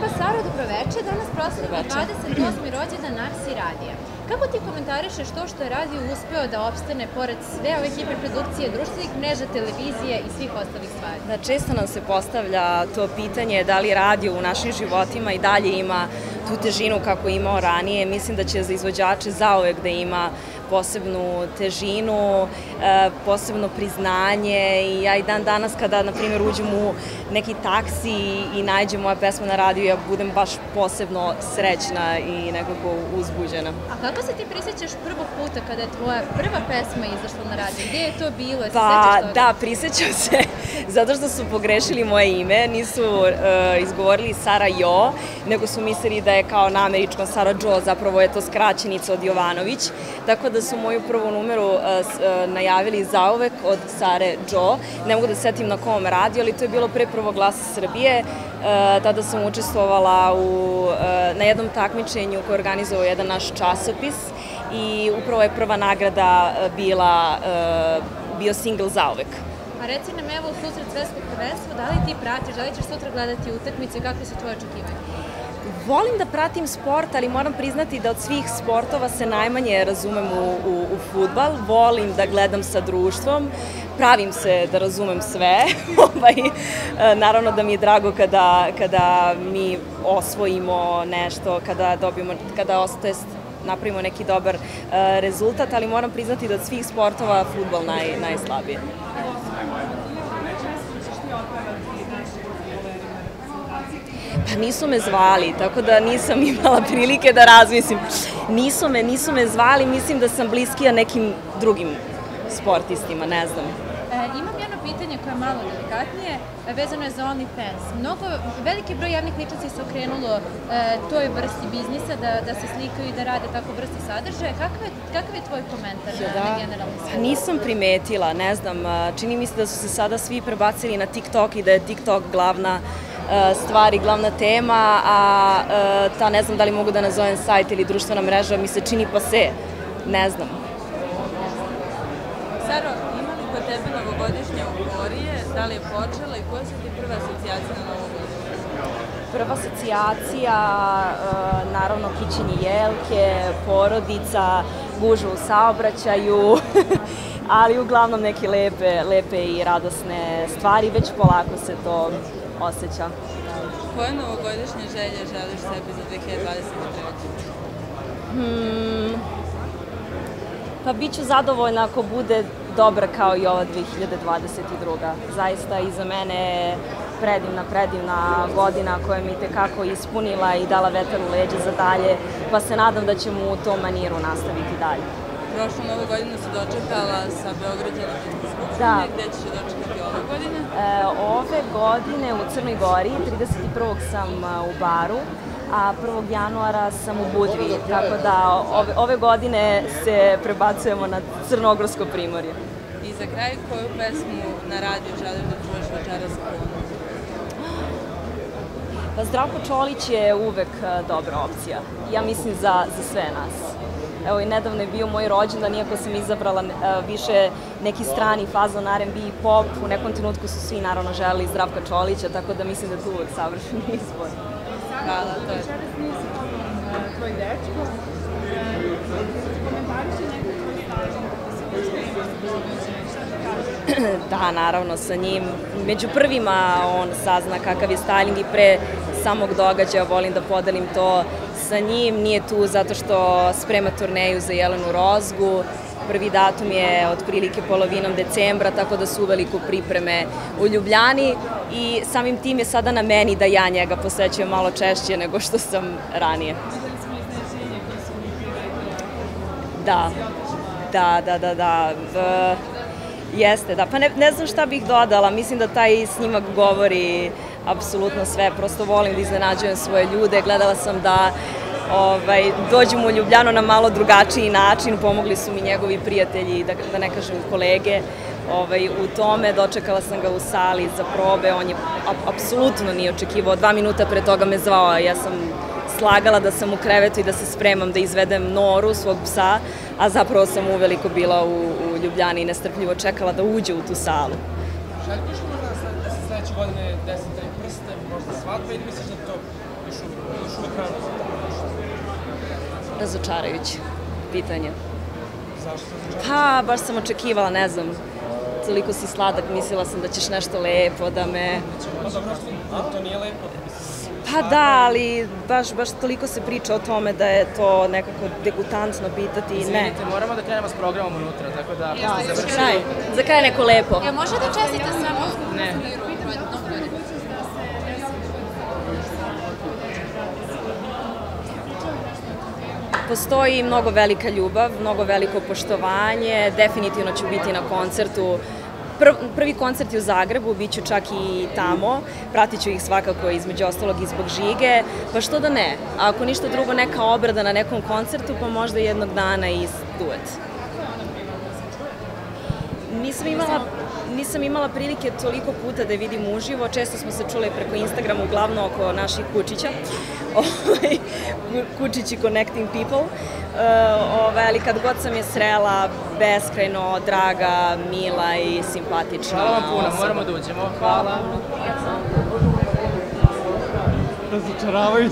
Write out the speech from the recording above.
pa Saro, dobroveče. Danas proslavimo 28. rođendan Narsi Radija. Kako ti komentarišeš to što je radio uspeo da opstane pored sve ove hiperprodukcije društvenih mreža, televizije i svih ostalih stvari? Da, često nam se postavlja to pitanje da li radio u našim životima i dalje ima tu težinu kako je imao ranije. Mislim da će za izvođače zaovek da ima posebnu težinu, posebno priznanje i ja i dan danas kada, na primjer, uđem u neki taksi i nađem moja pesma na radiju, ja budem baš posebno srećna i nekako uzbuđena. A kako se ti prisjećaš prvog puta kada je tvoja prva pesma izašla na radiju? Gde je to bilo? Se pa, da, prisjećam se, zato što su pogrešili moje ime, nisu uh, izgovorili Sara Jo, nego su mislili da je kao na američkom Sara Jo, zapravo je to skraćenica od Jovanović, tako da su moju prvu numeru uh, uh, najavili zauvek od Sare Jo, ne mogu da setim na kom radio, ali to je bilo pre prvog glasa Srbije, uh, tada sam učestvovala u, na jednom takmičenju koje organizovao jedan naš časopis i upravo je prva nagrada bila, bio single zauvek. A reci nam evo u susret svetskog prvenstva, da li ti pratiš, da li ćeš sutra gledati utakmice, kakve su tvoje očekivanje? Volim da pratim sport, ali moram priznati da od svih sportova se najmanje razumem u, u, u futbal. Volim da gledam sa društvom, pravim se da razumem sve. ovaj, naravno da mi je drago kada, kada mi osvojimo nešto, kada dobijemo, kada ostaje napravimo neki dobar uh, rezultat, ali moram priznati da od svih sportova futbol naj, najslabije. Pa nisu me zvali, tako da nisam imala prilike da razmislim. Nisu me, nisu me zvali, mislim da sam bliskija nekim drugim sportistima, ne znam. E, imam jedno pitanje koje je malo delikatnije, e, vezano je za OnlyFans. Mnogo, veliki broj javnih ličnosti se okrenulo e, toj vrsti biznisa, da, da se slikaju i da rade tako vrsti sadržaja. Kakav je, kakav je tvoj komentar ja, da. na generalni svijet? Pa nisam primetila, ne znam, čini mi se da su se sada svi prebacili na TikTok i da je TikTok glavna stvari, glavna tema, a e, ta ne znam da li mogu da nazovem sajt ili društvena mreža, mi se čini pa se, ne znam. Saro, ima li kod tebe novogodišnje euforije? Da li je počela i koja su ti prva asocijacija na novogodišnje? Prva asocijacija, naravno, kićenje jelke, porodica, gužu u saobraćaju, ali uglavnom neke lepe, lepe i radosne stvari, već polako se to osjeća. Koje novogodišnje želje želiš sebi za 2023? Hmm, pa bit ću zadovoljna ako bude dobra kao i ova 2022. Zaista iza mene predivna, predivna godina koja mi tekako ispunila i dala vetar u leđe za dalje, pa se nadam da ćemo u tom maniru nastaviti dalje. Prošlu novu godinu se dočekala sa Beograđanom da. gde ćeš dočekati godine? E, ove godine u Crnoj Gori, 31. sam e, u Baru, a 1. januara sam u Budvi, tako da ove, ove godine se prebacujemo na Crnogorsko primorje. I za kraj, koju pesmu na radiju želiš da čuješ večeras puno? Pa Zdravko Čolić je uvek e, dobra opcija. Ja mislim za, za sve nas. Evo i nedavno je bio moj rođendan, iako sam izabrala uh, više neki strani fazon R&B i pop, u nekom trenutku su svi naravno želeli Zdravka Čolića, tako da mislim da je tu uvek savršen izbor. Hvala, to je. Tvoj dečko, komentariše neko da, naravno, sa njim. Među prvima on sazna kakav je styling i pre samog događaja volim da podelim to sa njim. Nije tu zato što sprema turneju za Jelenu Rozgu. Prvi datum je otprilike polovinom decembra, tako da su uveliko pripreme u Ljubljani i samim tim je sada na meni da ja njega posećujem malo češće nego što sam ranije. Da, da, da, da, da. Jeste, da. Pa ne, ne znam šta bih dodala. Mislim da taj snimak govori apsolutno sve. Prosto volim da iznenađujem svoje ljude. Gledala sam da ovaj, dođem u Ljubljano na malo drugačiji način. Pomogli su mi njegovi prijatelji, da, da ne kažem kolege. Ovaj, u tome dočekala sam ga u sali za probe. On je apsolutno nije očekivao. Dva minuta pre toga me zvao. Ja sam slagala da sam u krevetu i da se spremam da izvedem Noru, svog psa, a zapravo sam uveliko bila u, u Ljubljani i nestrpljivo čekala da uđe u tu salu. Želiš možda da se sledeće godine desi taj prsten, možda svadba ili misliš da to još Razočarajuće pitanje. Zašto? Pa, baš sam očekivala, ne znam, toliko si sladak, mislila sam da ćeš nešto lepo, da me... Pa dobro, to nije lepo. Pa da, ali baš, baš toliko se priča o tome da je to nekako degutantno pitati, ne. Izvinite, moramo da krenemo s programom unutra, tako da ako ste Za kraj, za kraj neko lepo. Ja može da čestite samo? Ne. Postoji mnogo velika ljubav, mnogo veliko poštovanje, definitivno ću biti na koncertu prvi koncert je u Zagrebu, bit ću čak i tamo, pratit ću ih svakako između ostalog i zbog žige, pa što da ne, ako ništa drugo neka obrada na nekom koncertu, pa možda jednog dana i duet. Nisam imala, nisam imala prilike toliko puta da je vidim uživo, često smo se čule preko Instagrama, uglavnom oko naših kučića, ovaj, kučići connecting people, uh, ovaj, ali kad god sam je srela, beskrajno, draga, mila i simpatična Hvala vam puno, osoba. moramo da uđemo. Hvala. Razočaravajuće.